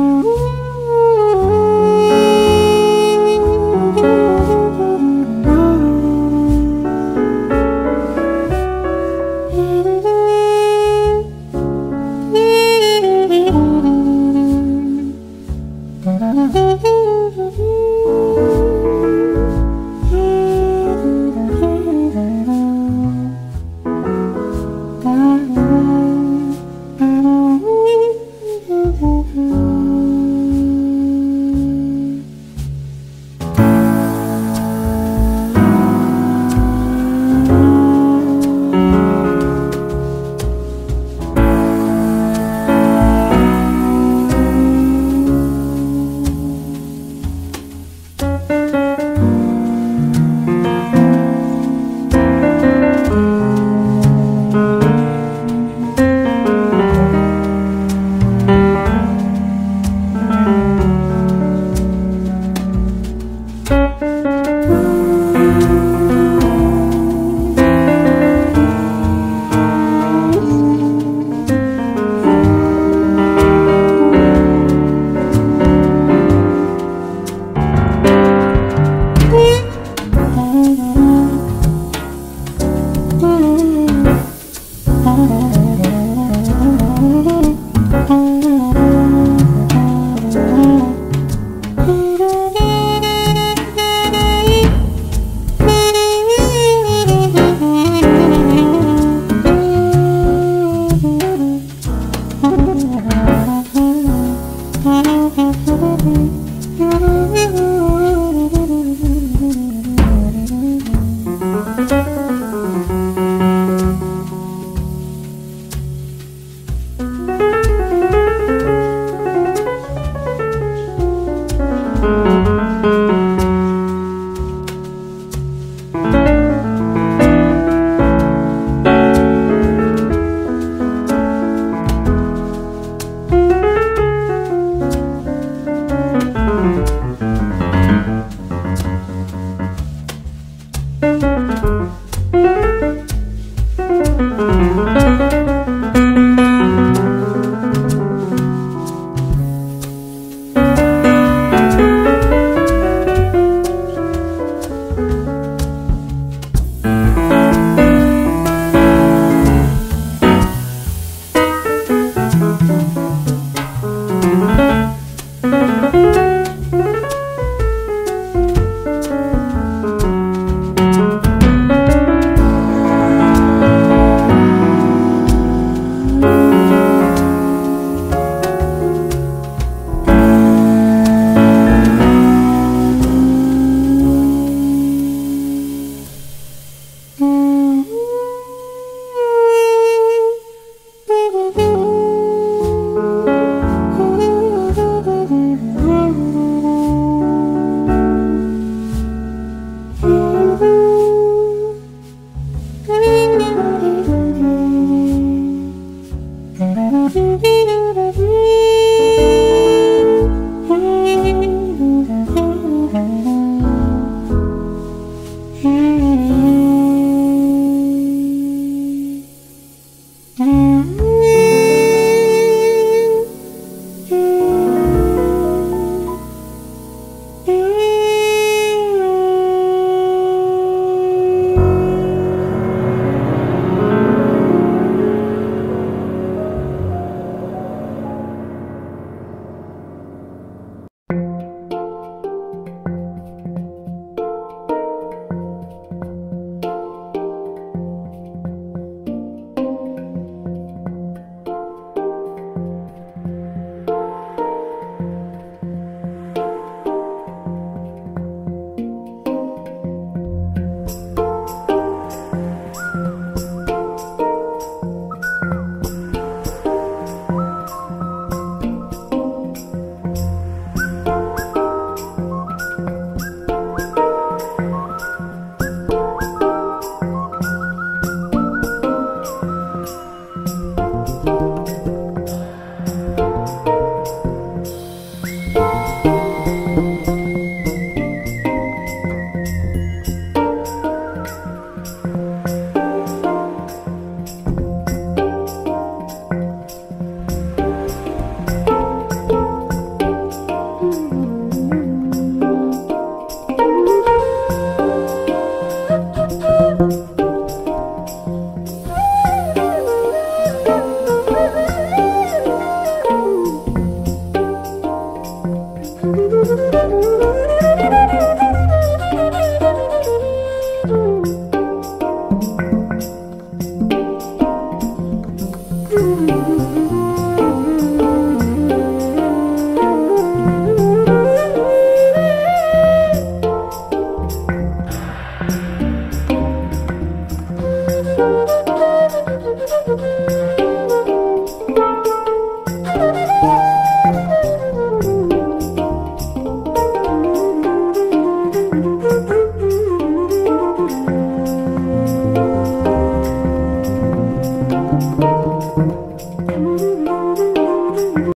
Ooh.